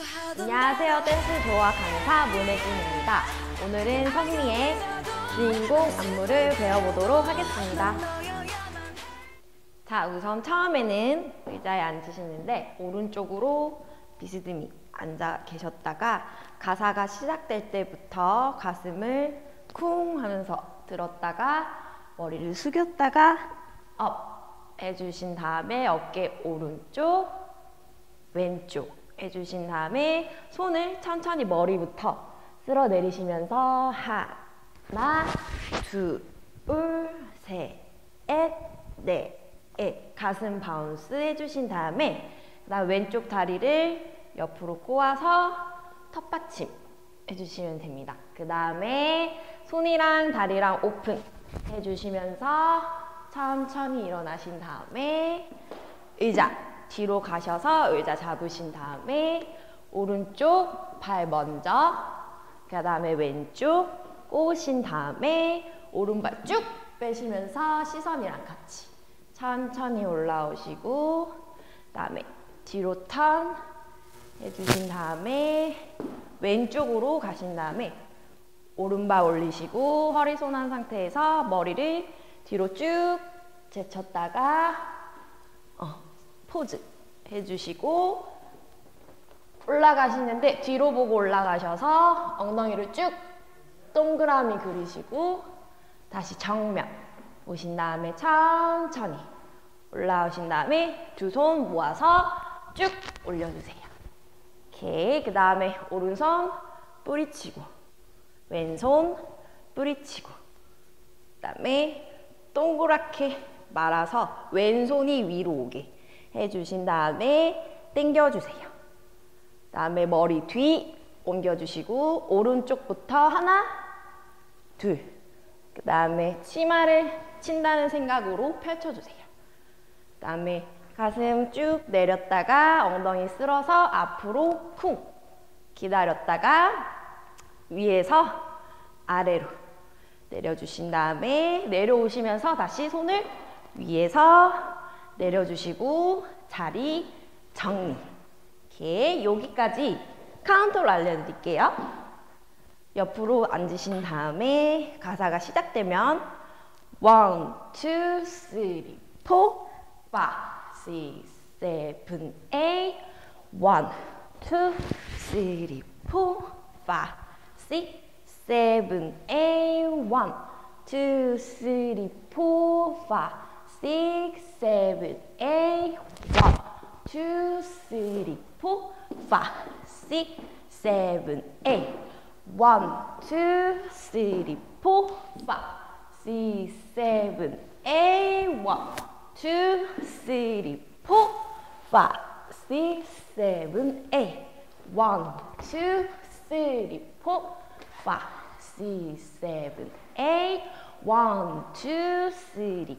안녕하세요. 댄스조아 강사 문혜진입니다. 오늘은 선미의 주인공 안무를 배워보도록 하겠습니다. 자, 우선 처음에는 의자에 앉으시는데 오른쪽으로 비스듬히 앉아 계셨다가 가사가 시작될 때부터 가슴을 쿵 하면서 들었다가 머리를 숙였다가 up 해주신 다음에 어깨 오른쪽 왼쪽 해주신 다음에 손을 천천히 머리부터 쓸어 내리시면서 하나, 둘, 셋, 넷, 넷 가슴 bounce 해주신 다음에 그다음 왼쪽 다리를 옆으로 꼬아서 턱받침 해주시면 됩니다. 그 다음에 손이랑 다리랑 오픈 해주시면서 천천히 일어나신 다음에 의자 뒤로 가셔서 의자 잡으신 다음에 오른쪽 발 먼저 그 다음에 왼쪽 꼬신 다음에 오른발 쭉 빼시면서 시선이랑 같이 천천히 올라오시고 그 다음에 뒤로 턴 해주신 다음에 왼쪽으로 가신 다음에 오른발 올리시고 허리 손한 상태에서 머리를 뒤로 쭉 제쳤다가 어, 포즈 해주시고 올라가시는데 뒤로 보고 올라가셔서 엉덩이를 쭉 동그라미 그리시고 다시 정면 오신 다음에 천천히 올라오신 다음에 두 손 모아서 쭉 올려주세요. 오케이. 그 다음에 오른손 뿌리치고 왼손 뿌리치고 그 다음에 동그랗게 말아서 왼손이 위로 오게 해주신 다음에 당겨주세요. 다음에 머리 뒤 옮겨주시고 오른쪽부터 하나, 둘. 그 다음에 치마를 친다는 생각으로 펼쳐주세요. 그 다음에 가슴 쭉 내렸다가 엉덩이 쓸어서 앞으로 쿵 기다렸다가 위에서 아래로 내려주신 다음에 내려오시면서 다시 손을 위에서 내려주시고 자리 정리. 이렇게 여기까지 카운터로 알려드릴게요. 옆으로 앉으신 다음에 가사가 시작되면 1, 2, 3, 4, 5, 6, 7, 8 1, 2, 3, 4, 5, 6, 7, 8 1, 2, 3, 4, 5 six, seven, eight, one, two, three, four, five, six, seven, eight, one, two, three, four, five, six, seven, eight, one, two, three, four, five, six, seven, eight, one, two, three,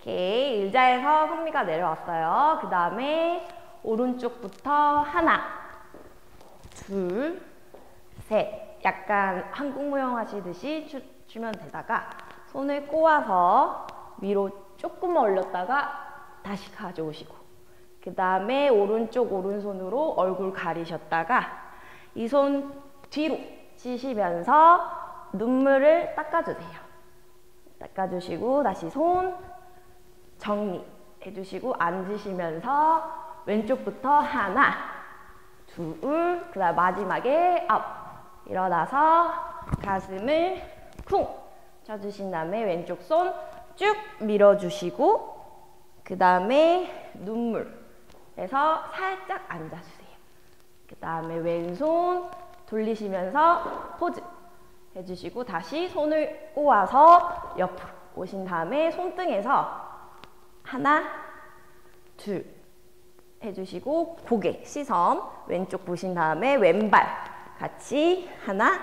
오케이. 의자에서 선미가 내려왔어요. 그 다음에 오른쪽부터 하나, 둘, 셋. 약간 한국 무용 하시듯이 추, 주면 되다가 손을 꼬아서 위로 조금 올렸다가 다시 가져오시고 그 다음에 오른쪽 오른손으로 얼굴 가리셨다가 이 손 뒤로 치시면서 눈물을 닦아주세요. 닦아주시고 다시 손 정리해 주시고 앉으시면서 왼쪽부터 하나, 둘, 그 다음 마지막에 up 일어나서 가슴을 쿵 쳐주신 다음에 왼쪽 손 쭉 밀어주시고 그 다음에 눈물에서 살짝 앉아주세요. 그 다음에 왼손 돌리시면서 포즈 해주시고 다시 손을 꼬아서 옆으로 오신 다음에 손등에서 하나, 둘 해주시고 고개, 시선 왼쪽 보신 다음에 왼발 같이 하나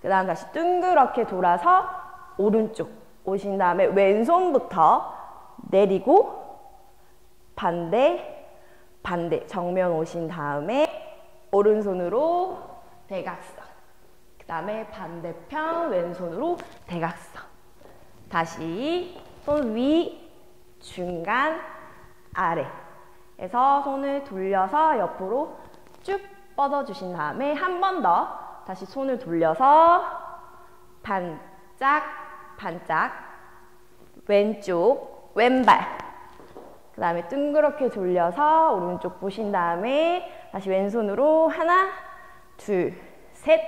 그 다음 다시 둥그렇게 돌아서 오른쪽 오신 다음에 왼손부터 내리고 반대 반대 정면 오신 다음에 오른손으로 대각선 그 다음에 반대편 왼손으로 대각선. 다시 손 위 중간 아래. 해서 손을 돌려서 옆으로 쭉 뻗어 주신 다음에 한 번 더 다시 손을 돌려서 반짝 반짝 왼쪽 왼발. 그 다음에 둥그렇게 돌려서 오른쪽 보신 다음에 다시 왼손으로 하나 둘 셋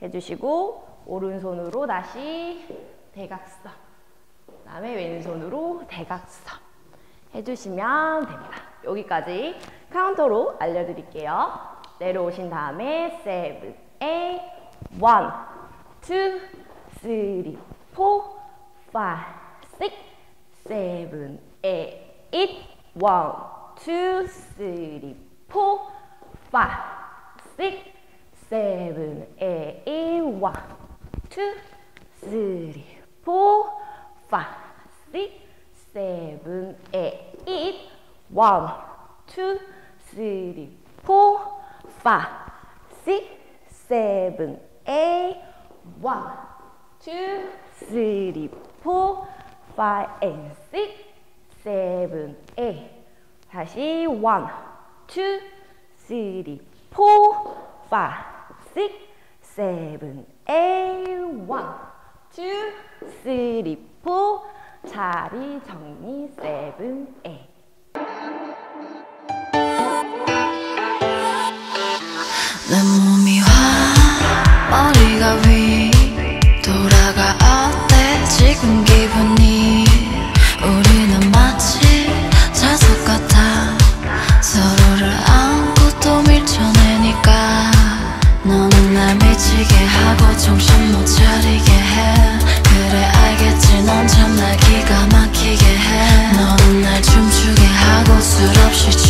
해주시고 오른손으로 다시 대각선 그 다음에 왼손으로 대각선 해주시면 됩니다. 여기까지 카운터로 알려드릴게요. 내려오신 다음에 seven, eight, one, two, three, four, five, six, seven, eight, one, two, three, four, five, six, seven, eight, one, two, three, four, five, six, seven, eight, one, two, three, four, five, six, seven, eight, one, two, three, four, five, and six, seven, eight. 다시 one, two, three, four, five, six, seven, eight, one, two, three, four. 자리 정리 eight. 내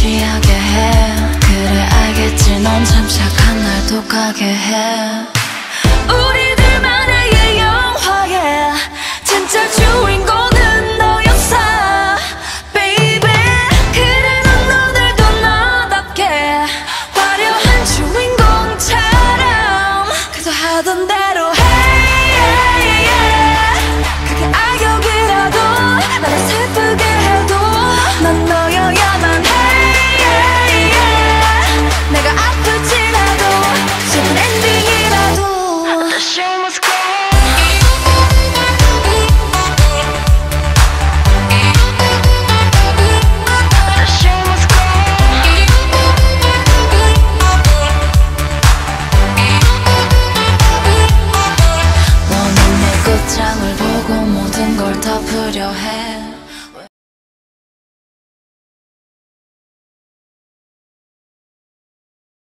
취하게 해. 그래 알겠지. 넌 참 착한 날 독하게 해